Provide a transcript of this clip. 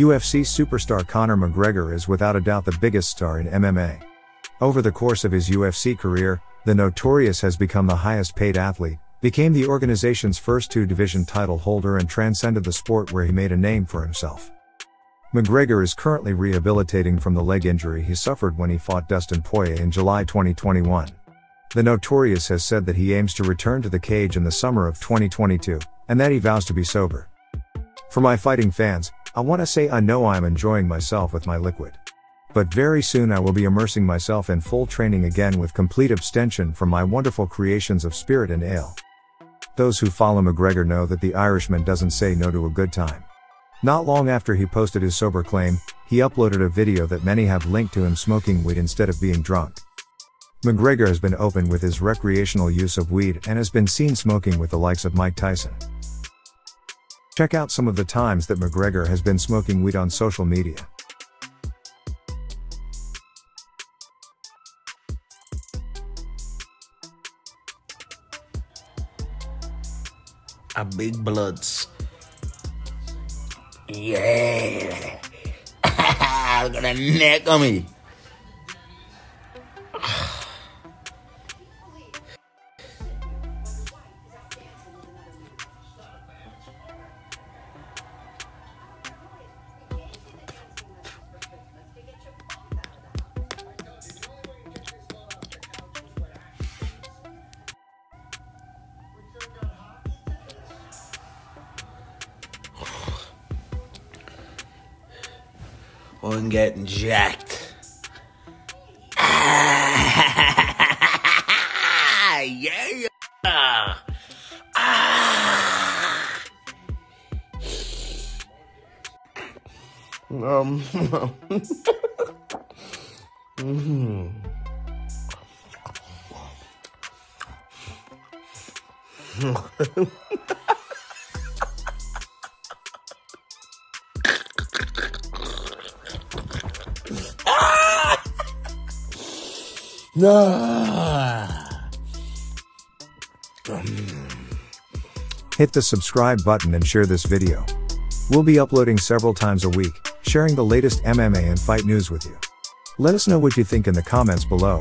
UFC superstar Conor McGregor is without a doubt the biggest star in MMA. Over the course of his UFC career, the Notorious has become the highest paid athlete, became the organization's first two division title holder, and transcended the sport where he made a name for himself. McGregor is currently rehabilitating from the leg injury he suffered when he fought Dustin Poirier in July 2021. The Notorious has said that he aims to return to the cage in the summer of 2022, and that he vows to be sober. For my fighting fans, I want to say I know I am enjoying myself with my liquid. But very soon I will be immersing myself in full training again with complete abstention from my wonderful creations of spirit and ale. Those who follow McGregor know that the Irishman doesn't say no to a good time. Not long after he posted his sober claim, he uploaded a video that many have linked to him smoking weed instead of being drunk. McGregor has been open with his recreational use of weed and has been seen smoking with the likes of Mike Tyson. Check out some of the times that McGregor has been smoking weed on social media. A big bloods. Yeah. Look at the neck on me. On getting jacked. Ah, yeah. Ah. Um. mm-hmm. Ah. Hit the subscribe button and share this video. We'll be uploading several times a week, sharing the latest MMA and fight news with you. Let us know what you think in the comments below.